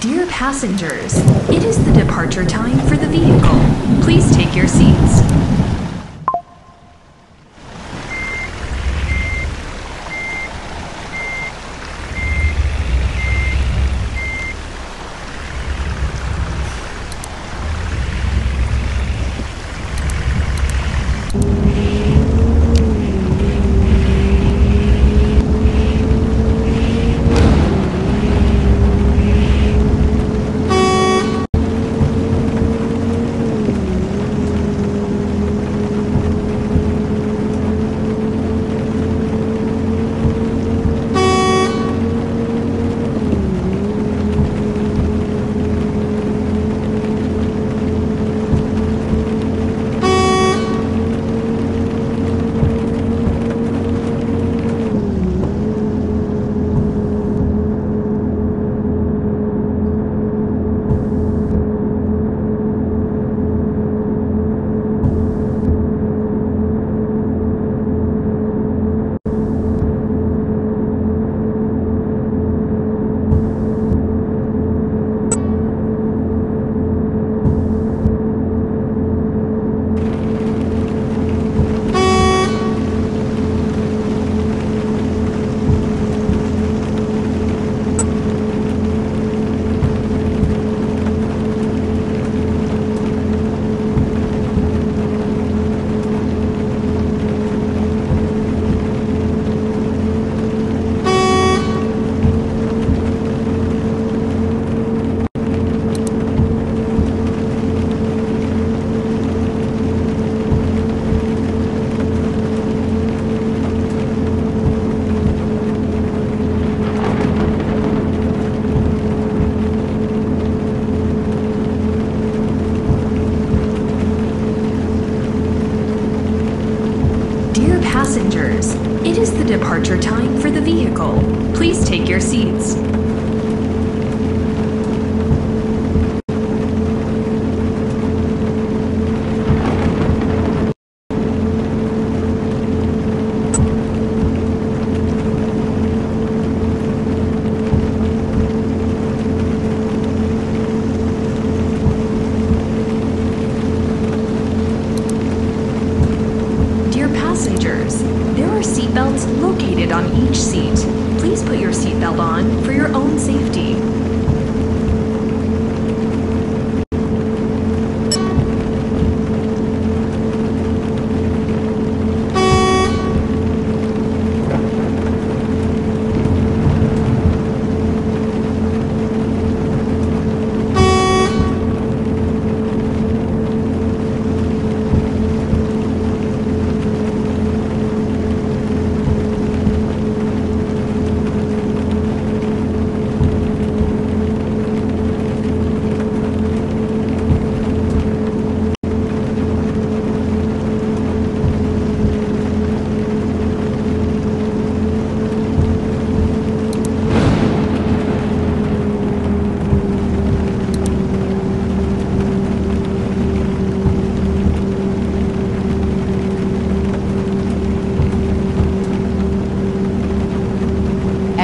Dear passengers, it is the departure time for the vehicle. Please take your seats. Dear Your seats. Dear passengers, seatbelts located on each seat. Please put your seatbelt on for your own safety.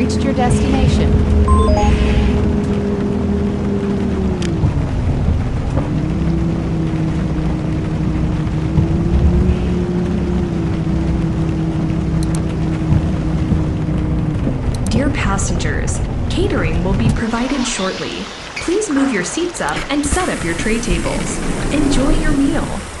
Reached your destination. Dear passengers, catering will be provided shortly. Please move your seats up and set up your tray tables. Enjoy your meal.